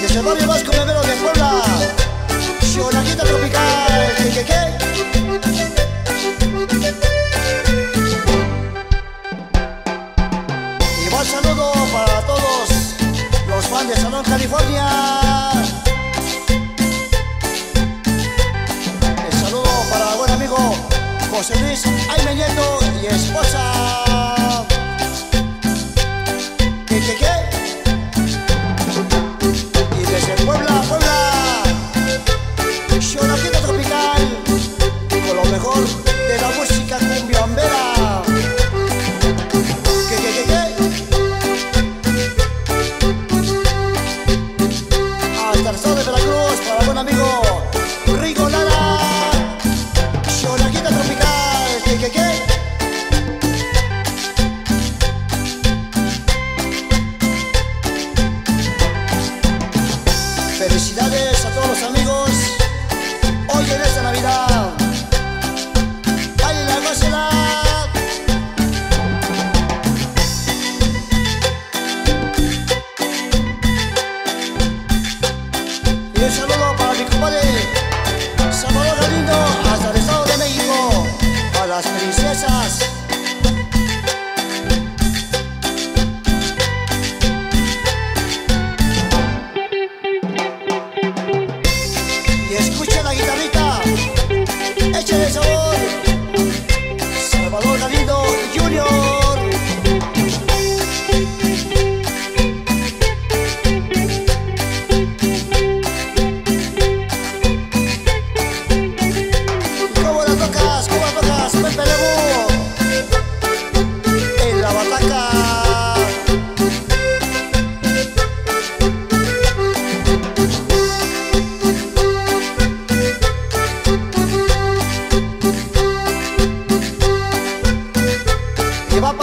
Desde el barrio Vasco Memero de Puebla, Xonaquita Tropical, ¿qué, qué, qué? Y buen saludo para todos los fans de Salón California. El saludo para buen amigo José Luis Aime Nieto y esposa.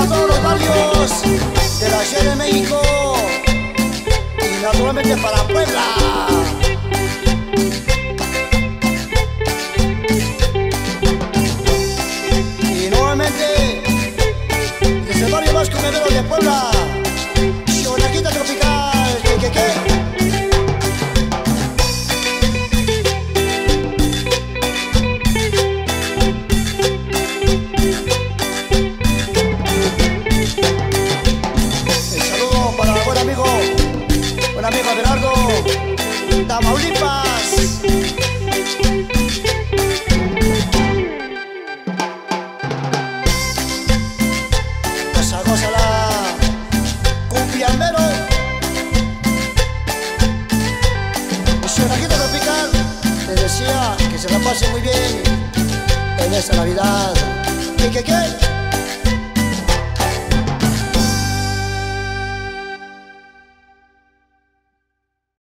Todos los barrios de la Ciudad de México. Y naturalmente para Puebla. Y nuevamente, desde el barrio Vasco Medero Tamaulipas. Goza, gózala, cumbiambero. Xonaquita Tropical, les decía que se la pase muy bien en esta Navidad. ¿Qué, qué, qué?